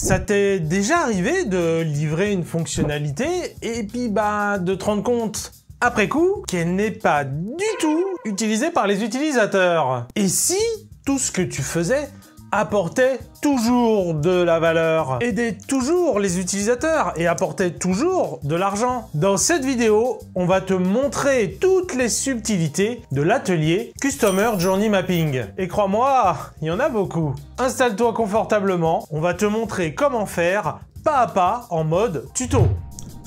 Ça t'est déjà arrivé de livrer une fonctionnalité et puis bah de te rendre compte après coup qu'elle n'est pas du tout utilisée par les utilisateurs? Et si tout ce que tu faisais apportait toujours de la valeur, aidait toujours les utilisateurs et apportait toujours de l'argent. Dans cette vidéo, on va te montrer toutes les subtilités de l'atelier Customer Journey Mapping. Et crois-moi, il y en a beaucoup. Installe-toi confortablement, on va te montrer comment faire pas à pas en mode tuto.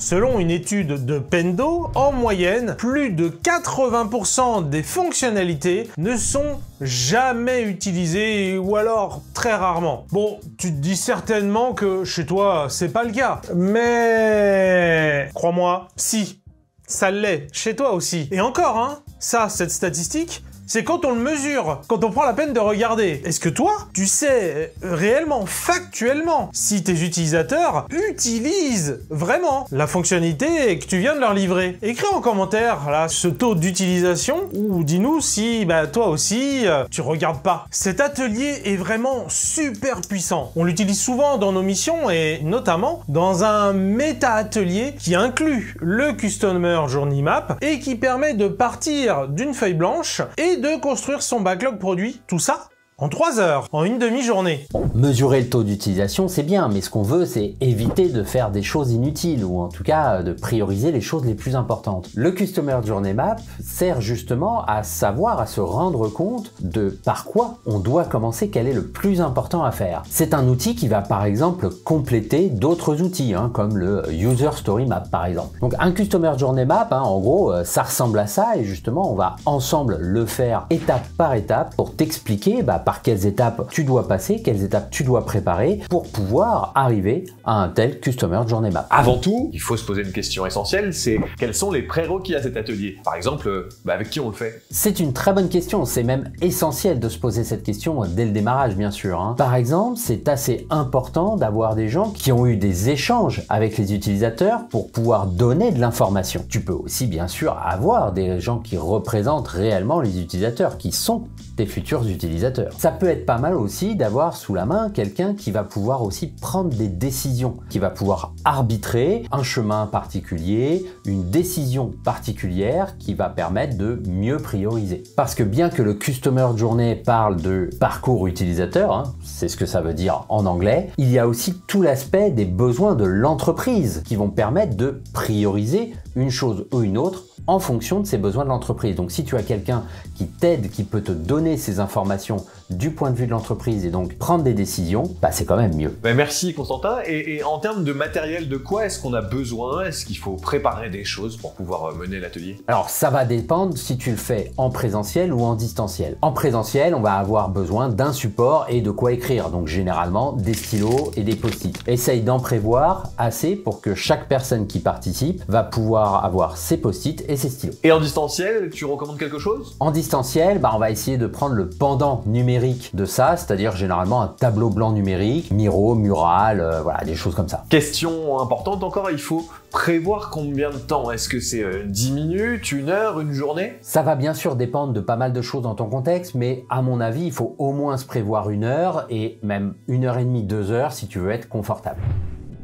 Selon une étude de Pendo, en moyenne, plus de 80% des fonctionnalités ne sont jamais utilisées ou alors très rarement. Bon, tu te dis certainement que chez toi, c'est pas le cas. Mais crois-moi, si, ça l'est, chez toi aussi. Et encore, hein, ça, cette statistique, c'est quand on le mesure, quand on prend la peine de regarder. Est-ce que toi, tu sais euh, réellement, factuellement, si tes utilisateurs utilisent vraiment la fonctionnalité que tu viens de leur livrer? Écris en commentaire là ce taux d'utilisation ou dis-nous si bah, toi aussi euh, tu regardes pas. Cet atelier est vraiment super puissant. On l'utilise souvent dans nos missions et notamment dans un méta-atelier qui inclut le Customer Journey Map et qui permet de partir d'une feuille blanche et de construire son backlog produit, tout ça en 3 heures, en une demi-journée. mesurer le taux d'utilisation, c'est bien, mais ce qu'on veut, c'est éviter de faire des choses inutiles, ou en tout cas de prioriser les choses les plus importantes. Le Customer Journey Map sert justement à savoir, à se rendre compte de par quoi on doit commencer, quel est le plus important à faire. C'est un outil qui va par exemple compléter d'autres outils, hein, comme le User Story Map par exemple. Donc un Customer Journey Map, hein, en gros, euh, ça ressemble à ça, et justement, on va ensemble le faire étape par étape pour t'expliquer bah, par quelles étapes tu dois passer, quelles étapes tu dois préparer pour pouvoir arriver à un tel Customer Journey Map. Avant tout, il faut se poser une question essentielle, c'est quels sont les prérequis à cet atelier? Par exemple, euh, bah, avec qui on le fait? C'est une très bonne question, c'est même essentiel de se poser cette question dès le démarrage bien sûr. Hein. Par exemple, c'est assez important d'avoir des gens qui ont eu des échanges avec les utilisateurs pour pouvoir donner de l'information. Tu peux aussi bien sûr avoir des gens qui représentent réellement les utilisateurs, qui sont tes futurs utilisateurs. Ça peut être pas mal aussi d'avoir sous la main quelqu'un qui va pouvoir aussi prendre des décisions, qui va pouvoir arbitrer un chemin particulier, une décision particulière qui va permettre de mieux prioriser. Parce que bien que le Customer Journey parle de parcours utilisateur, hein, c'est ce que ça veut dire en anglais, il y a aussi tout l'aspect des besoins de l'entreprise qui vont permettre de prioriser une chose ou une autre en fonction de ses besoins de l'entreprise. Donc si tu as quelqu'un qui t'aide, qui peut te donner ces informations du point de vue de l'entreprise et donc prendre des décisions, bah, c'est quand même mieux. Ben, merci Constantin. Et, en termes de matériel, de quoi est-ce qu'on a besoin? Est-ce qu'il faut préparer des choses pour pouvoir euh, mener l'atelier? Alors ça va dépendre si tu le fais en présentiel ou en distanciel. En présentiel, on va avoir besoin d'un support et de quoi écrire. Donc généralement des stylos et des post-it. Essaye d'en prévoir assez pour que chaque personne qui participe va pouvoir avoir ses post-it et ses stylos. Et en distanciel, tu recommandes quelque chose? En distanciel, bah, on va essayer de prendre le pendant numérique de ça, c'est-à-dire généralement un tableau blanc numérique, Miro, Mural, euh, voilà, des choses comme ça. Question importante encore, il faut prévoir combien de temps? Est-ce que c'est 10 euh, minutes, une heure, une journée? Ça va bien sûr dépendre de pas mal de choses dans ton contexte, mais à mon avis, il faut au moins se prévoir une heure et même une heure et demie, deux heures si tu veux être confortable.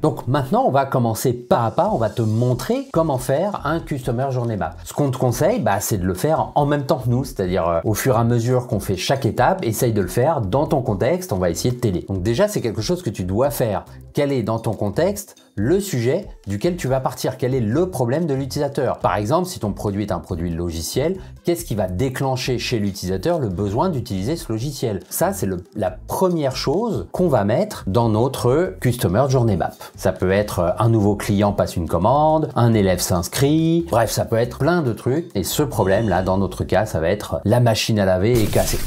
Donc maintenant, on va commencer pas à pas, on va te montrer comment faire un Customer Journey Map. Ce qu'on te conseille, bah, c'est de le faire en même temps que nous, c'est-à-dire euh, au fur et à mesure qu'on fait chaque étape, essaye de le faire dans ton contexte, on va essayer de t'aider. Donc déjà, c'est quelque chose que tu dois faire. Quel est dans ton contexte le sujet duquel tu vas partir, quel est le problème de l'utilisateur? Par exemple, si ton produit est un produit logiciel, qu'est-ce qui va déclencher chez l'utilisateur le besoin d'utiliser ce logiciel? Ça, c'est la première chose qu'on va mettre dans notre Customer Journey Map. Ça peut être euh, un nouveau client passe une commande, un élève s'inscrit, bref, ça peut être plein de trucs. Et ce problème-là, dans notre cas, ça va être la machine à laver est cassée.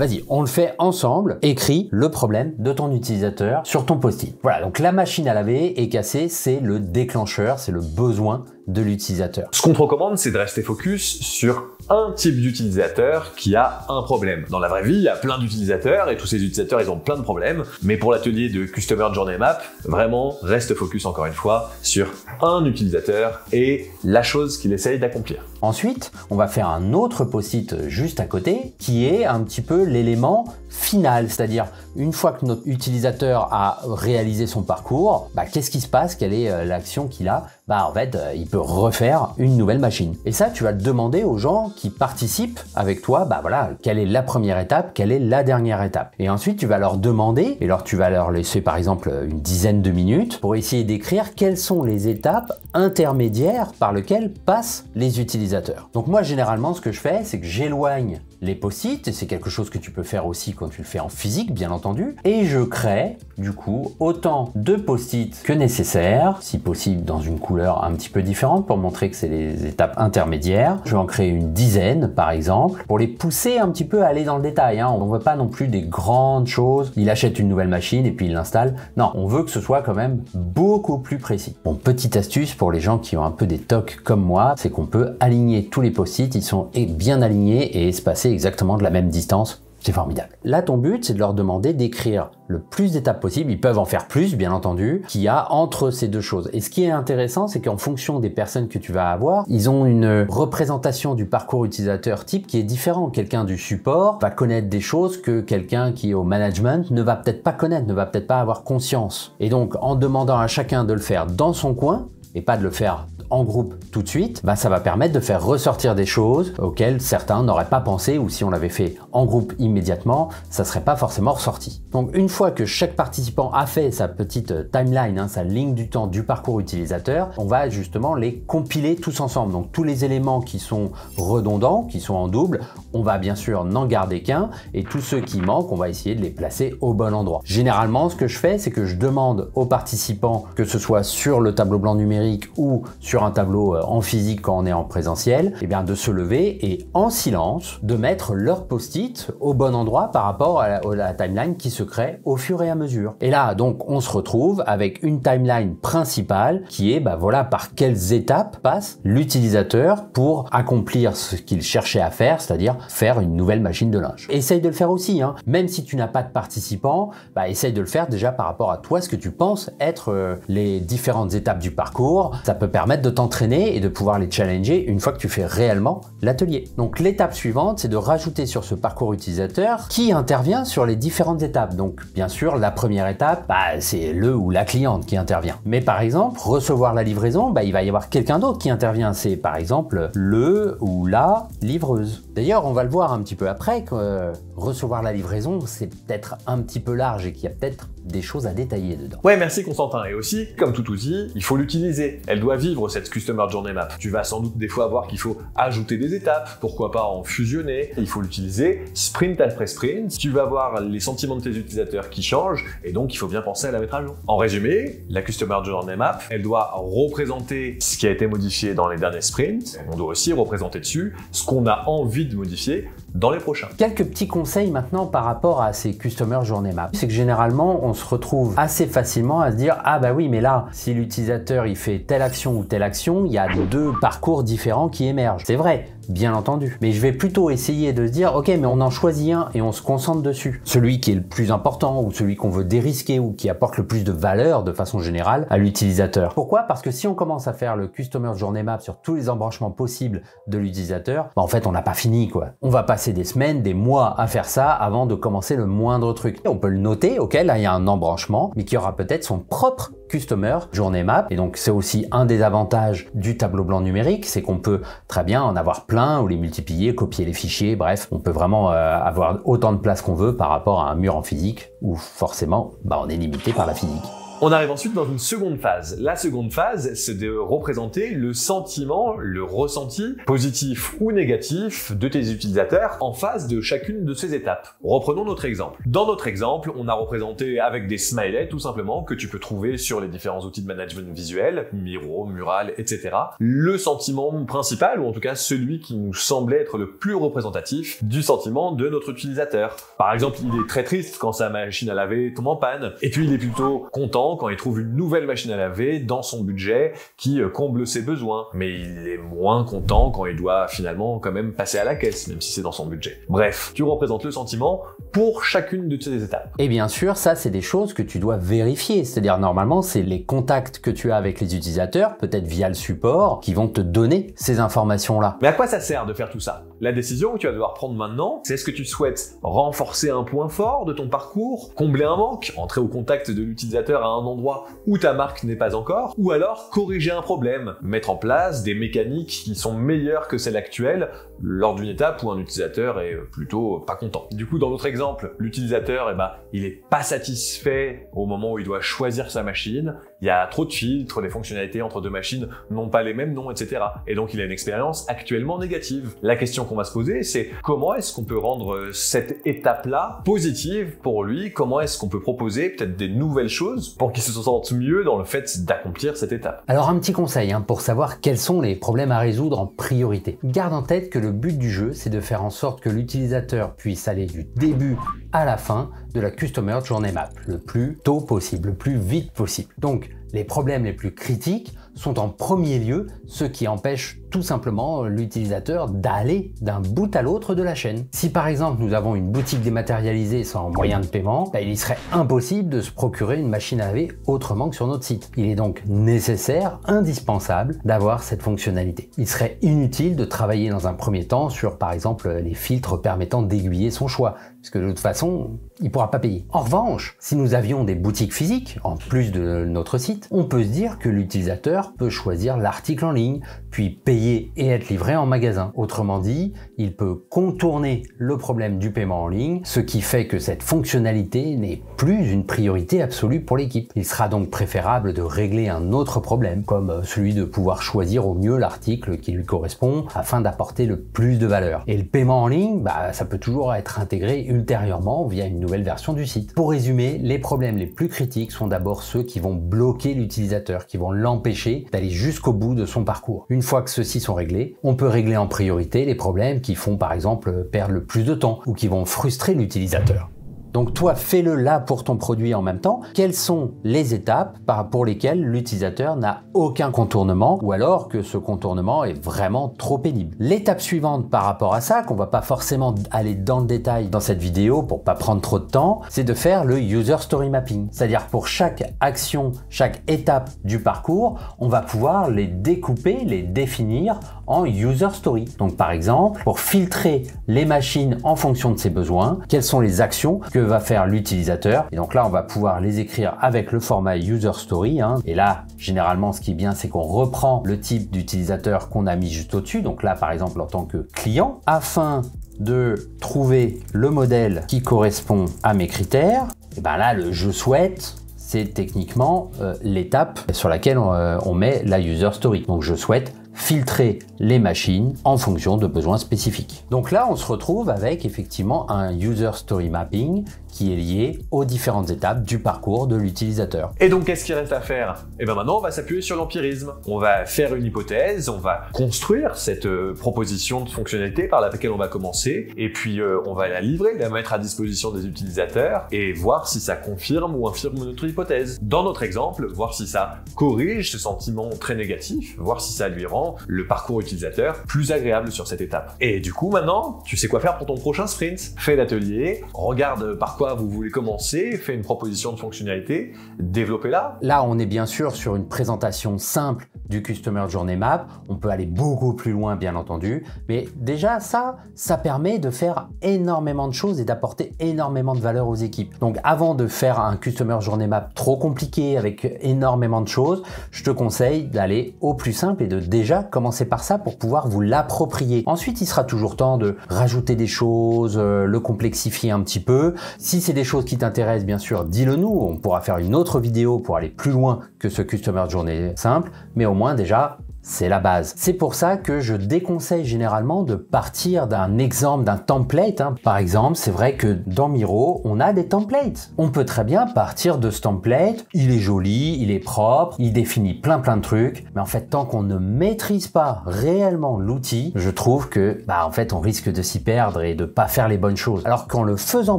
Vas-y, on le fait ensemble. Écris le problème de ton utilisateur sur ton post-it. Voilà, donc la machine à laver est cassée, c'est le déclencheur, c'est le besoin de l'utilisateur. Ce qu'on te recommande, c'est de rester focus sur un type d'utilisateur qui a un problème. Dans la vraie vie, il y a plein d'utilisateurs et tous ces utilisateurs, ils ont plein de problèmes. Mais pour l'atelier de Customer Journey Map, vraiment, reste focus encore une fois sur un utilisateur et la chose qu'il essaye d'accomplir. Ensuite, on va faire un autre post-it juste à côté qui est un petit peu l'élément final, c'est-à-dire une fois que notre utilisateur a réalisé son parcours, bah, qu'est-ce qui se passe? Quelle est euh, l'action qu'il a? Bah en fait, euh, il peut refaire une nouvelle machine. Et ça, tu vas le demander aux gens qui participent avec toi. Bah voilà, quelle est la première étape Quelle est la dernière étape Et ensuite, tu vas leur demander, et alors tu vas leur laisser par exemple une dizaine de minutes pour essayer d'écrire quelles sont les étapes intermédiaires par lesquelles passent les utilisateurs. Donc moi, généralement, ce que je fais, c'est que j'éloigne les post-it, c'est quelque chose que tu peux faire aussi quand tu le fais en physique, bien entendu, et je crée, du coup, autant de post-it que nécessaire, si possible dans une couleur un petit peu différente pour montrer que c'est les étapes intermédiaires. Je vais en créer une dizaine, par exemple, pour les pousser un petit peu à aller dans le détail. Hein. On ne veut pas non plus des grandes choses. Il achète une nouvelle machine et puis il l'installe. Non, on veut que ce soit quand même beaucoup plus précis. Bon, petite astuce pour les gens qui ont un peu des tocs comme moi, c'est qu'on peut aligner tous les post-it, ils sont bien alignés et espacés exactement de la même distance. C'est formidable. Là, ton but, c'est de leur demander d'écrire le plus d'étapes possible. Ils peuvent en faire plus, bien entendu, qu'il y a entre ces deux choses. Et ce qui est intéressant, c'est qu'en fonction des personnes que tu vas avoir, ils ont une représentation du parcours utilisateur type qui est différent. Quelqu'un du support va connaître des choses que quelqu'un qui est au management ne va peut-être pas connaître, ne va peut-être pas avoir conscience. Et donc, en demandant à chacun de le faire dans son coin, et pas de le faire en groupe tout de suite, bah, ça va permettre de faire ressortir des choses auxquelles certains n'auraient pas pensé ou si on l'avait fait en groupe immédiatement, ça serait pas forcément ressorti. Donc une fois que chaque participant a fait sa petite euh, timeline, hein, sa ligne du temps du parcours utilisateur, on va justement les compiler tous ensemble. Donc tous les éléments qui sont redondants, qui sont en double, on va bien sûr n'en garder qu'un et tous ceux qui manquent, on va essayer de les placer au bon endroit. Généralement, ce que je fais, c'est que je demande aux participants, que ce soit sur le tableau blanc numérique ou sur un tableau euh, en physique quand on est en présentiel, eh bien de se lever et en silence de mettre leur post-it au bon endroit par rapport à la, timeline qui se crée au fur et à mesure. Et là, donc, on se retrouve avec une timeline principale qui est, bah voilà, par quelles étapes passe l'utilisateur pour accomplir ce qu'il cherchait à faire, c'est-à-dire faire une nouvelle machine de linge. Essaye de le faire aussi, hein. même si tu n'as pas de participants, bah essaye de le faire déjà par rapport à toi, ce que tu penses être euh, les différentes étapes du parcours. Ça peut permettre de t'entraîner et de pouvoir les challenger une fois que tu fais réellement l'atelier. Donc l'étape suivante, c'est de rajouter sur ce parcours utilisateur qui intervient sur les différentes étapes. Donc bien sûr, la première étape, bah, c'est le ou la cliente qui intervient. Mais par exemple, recevoir la livraison, bah, il va y avoir quelqu'un d'autre qui intervient. C'est par exemple le ou la livreuse. D'ailleurs, on va le voir un petit peu après que euh, recevoir la livraison, c'est peut-être un petit peu large et qu'il y a peut-être des choses à détailler dedans. Ouais, merci Constantin. Et aussi, comme tout outil, il faut l'utiliser. Elle doit vivre cette Customer Journey Map. Tu vas sans doute des fois voir qu'il faut ajouter des étapes, pourquoi pas en fusionner. Il faut l'utiliser sprint après sprint. Tu vas voir les sentiments de tes utilisateurs qui changent et donc il faut bien penser à la mettre à jour. En résumé, la Customer Journey Map, elle doit représenter ce qui a été modifié dans les derniers sprints. On doit aussi représenter dessus ce qu'on a envie de modifier dans les prochains. Quelques petits conseils maintenant par rapport à ces Customer Journey Map. C'est que généralement, on se retrouve assez facilement à se dire ah bah oui, mais là, si l'utilisateur il fait telle action ou telle action, il y a deux parcours différents qui émergent. C'est vrai, bien entendu. Mais je vais plutôt essayer de se dire, ok, mais on en choisit un et on se concentre dessus. Celui qui est le plus important ou celui qu'on veut dérisquer ou qui apporte le plus de valeur de façon générale à l'utilisateur. Pourquoi? Parce que si on commence à faire le Customer Journey Map sur tous les embranchements possibles de l'utilisateur, bah en fait, on n'a pas fini, quoi. On va passer des semaines, des mois à faire ça avant de commencer le moindre truc. On peut le noter, ok, là, il y a un embranchement, mais qui aura peut-être son propre Customer Journey Map. Et donc, c'est aussi un des avantages du tableau blanc numérique, c'est qu'on peut très bien en avoir plein ou les multiplier, copier les fichiers, bref, on peut vraiment euh, avoir autant de place qu'on veut par rapport à un mur en physique où forcément bah, on est limité par la physique. On arrive ensuite dans une seconde phase. La seconde phase, c'est de représenter le sentiment, le ressenti, positif ou négatif, de tes utilisateurs en phase de chacune de ces étapes. Reprenons notre exemple. Dans notre exemple, on a représenté avec des smileys tout simplement que tu peux trouver sur les différents outils de management visuel, Miro, Mural, etc. Le sentiment principal, ou en tout cas celui qui nous semblait être le plus représentatif du sentiment de notre utilisateur. Par exemple, il est très triste quand sa machine à laver tombe en panne, et puis il est plutôt content quand il trouve une nouvelle machine à laver dans son budget qui euh, comble ses besoins. Mais il est moins content quand il doit finalement quand même passer à la caisse, même si c'est dans son budget. Bref, tu représentes le sentiment pour chacune de ces étapes. Et bien sûr, ça c'est des choses que tu dois vérifier. C'est-à-dire normalement, c'est les contacts que tu as avec les utilisateurs, peut-être via le support, qui vont te donner ces informations-là. Mais à quoi ça sert de faire tout ça? La décision que tu vas devoir prendre maintenant, c'est est-ce que tu souhaites renforcer un point fort de ton parcours, combler un manque, entrer au contact de l'utilisateur à un endroit où ta marque n'est pas encore, ou alors corriger un problème, mettre en place des mécaniques qui sont meilleures que celles actuelles lors d'une étape où un utilisateur est plutôt pas content. Du coup, dans notre exemple, l'utilisateur, eh ben, il est pas satisfait au moment où il doit choisir sa machine, il y a trop de filtres, les fonctionnalités entre deux machines n'ont pas les mêmes noms, etc. Et donc il a une expérience actuellement négative. La question qu'on va se poser, c'est comment est-ce qu'on peut rendre cette étape-là positive pour lui? Comment est-ce qu'on peut proposer peut-être des nouvelles choses pour qu'il se sente mieux dans le fait d'accomplir cette étape Alors un petit conseil hein, pour savoir quels sont les problèmes à résoudre en priorité. Garde en tête que le but du jeu, c'est de faire en sorte que l'utilisateur puisse aller du début à la fin de la Customer Journey Map, le plus tôt possible, le plus vite possible. Donc les problèmes les plus critiques sont en premier lieu ceux qui empêchent tout simplement l'utilisateur d'aller d'un bout à l'autre de la chaîne. Si par exemple nous avons une boutique dématérialisée sans moyen de paiement, bah, il serait impossible de se procurer une machine à laver autrement que sur notre site. Il est donc nécessaire, indispensable d'avoir cette fonctionnalité. Il serait inutile de travailler dans un premier temps sur par exemple les filtres permettant d'aiguiller son choix, puisque de toute façon, il ne pourra pas payer. En revanche, si nous avions des boutiques physiques, en plus de notre site, on peut se dire que l'utilisateur peut choisir l'article en ligne, puis payer et être livré en magasin. Autrement dit, il peut contourner le problème du paiement en ligne, ce qui fait que cette fonctionnalité n'est plus une priorité absolue pour l'équipe. Il sera donc préférable de régler un autre problème, comme celui de pouvoir choisir au mieux l'article qui lui correspond afin d'apporter le plus de valeur. Et le paiement en ligne, bah, ça peut toujours être intégré ultérieurement via une nouvelle version du site. Pour résumer, les problèmes les plus critiques sont d'abord ceux qui vont bloquer l'utilisateur, qui vont l'empêcher d'aller jusqu'au bout de son parcours. Fois que ceux-ci sont réglés, on peut régler en priorité les problèmes qui font par exemple perdre le plus de temps ou qui vont frustrer l'utilisateur. Donc toi, fais-le là pour ton produit en même temps. Quelles sont les étapes pour lesquelles l'utilisateur n'a aucun contournement ou alors que ce contournement est vraiment trop pénible? L'étape suivante par rapport à ça, qu'on va pas forcément aller dans le détail dans cette vidéo pour pas prendre trop de temps, c'est de faire le user story mapping. C'est-à-dire pour chaque action, chaque étape du parcours, on va pouvoir les découper, les définir en user story. Donc par exemple, pour filtrer les machines en fonction de ses besoins, quelles sont les actions que va faire l'utilisateur. Et donc là, on va pouvoir les écrire avec le format user story. Hein. Et là, généralement, ce qui est bien, c'est qu'on reprend le type d'utilisateur qu'on a mis juste au-dessus. Donc là, par exemple, en tant que client, afin de trouver le modèle qui correspond à mes critères, et ben là, le je souhaite, c'est techniquement euh, l'étape sur laquelle euh, on met la user story. Donc je souhaite filtrer les machines en fonction de besoins spécifiques. Donc là, on se retrouve avec effectivement un user story mapping qui est lié aux différentes étapes du parcours de l'utilisateur. Et donc, qu'est-ce qu'il reste à faire? Et bien maintenant, on va s'appuyer sur l'empirisme. On va faire une hypothèse, on va construire cette euh, proposition de fonctionnalité par laquelle on va commencer, et puis euh, on va la livrer, la mettre à disposition des utilisateurs, et voir si ça confirme ou infirme notre hypothèse. Dans notre exemple, voir si ça corrige ce sentiment très négatif, voir si ça lui rend le parcours utilisateur plus agréable sur cette étape. Et du coup, maintenant, tu sais quoi faire pour ton prochain sprint? Fais l'atelier, regarde par vous voulez commencer, fais une proposition de fonctionnalité, développez-la. Là, on est bien sûr sur une présentation simple du Customer Journey Map. On peut aller beaucoup plus loin, bien entendu. Mais déjà, ça, ça permet de faire énormément de choses et d'apporter énormément de valeur aux équipes. Donc, avant de faire un Customer Journey Map trop compliqué avec énormément de choses, je te conseille d'aller au plus simple et de déjà commencer par ça pour pouvoir vous l'approprier. Ensuite, il sera toujours temps de rajouter des choses, euh, le complexifier un petit peu. Si c'est des choses qui t'intéressent, bien sûr, dis-le nous. On pourra faire une autre vidéo pour aller plus loin que ce Customer Journey simple. Mais au moins, déjà, c'est la base. C'est pour ça que je déconseille généralement de partir d'un exemple, d'un template. Hein. Par exemple, c'est vrai que dans Miro, on a des templates. On peut très bien partir de ce template. Il est joli, il est propre, il définit plein plein de trucs. Mais en fait, tant qu'on ne maîtrise pas réellement l'outil, je trouve que, bah, en fait, on risque de s'y perdre et de pas faire les bonnes choses. Alors qu'en le faisant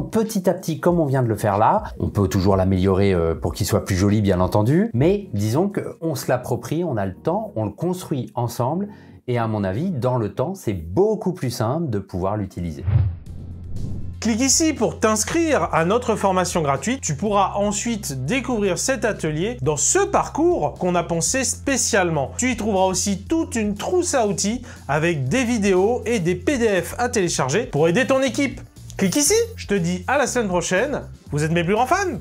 petit à petit, comme on vient de le faire là, on peut toujours l'améliorer euh, pour qu'il soit plus joli, bien entendu. Mais disons qu'on se l'approprie, on a le temps, on le construit ensemble. Et à mon avis, dans le temps, c'est beaucoup plus simple de pouvoir l'utiliser. Clique ici pour t'inscrire à notre formation gratuite. Tu pourras ensuite découvrir cet atelier dans ce parcours qu'on a pensé spécialement. Tu y trouveras aussi toute une trousse à outils avec des vidéos et des PDF à télécharger pour aider ton équipe. Clique ici, je te dis à la semaine prochaine. Vous êtes mes plus grands fans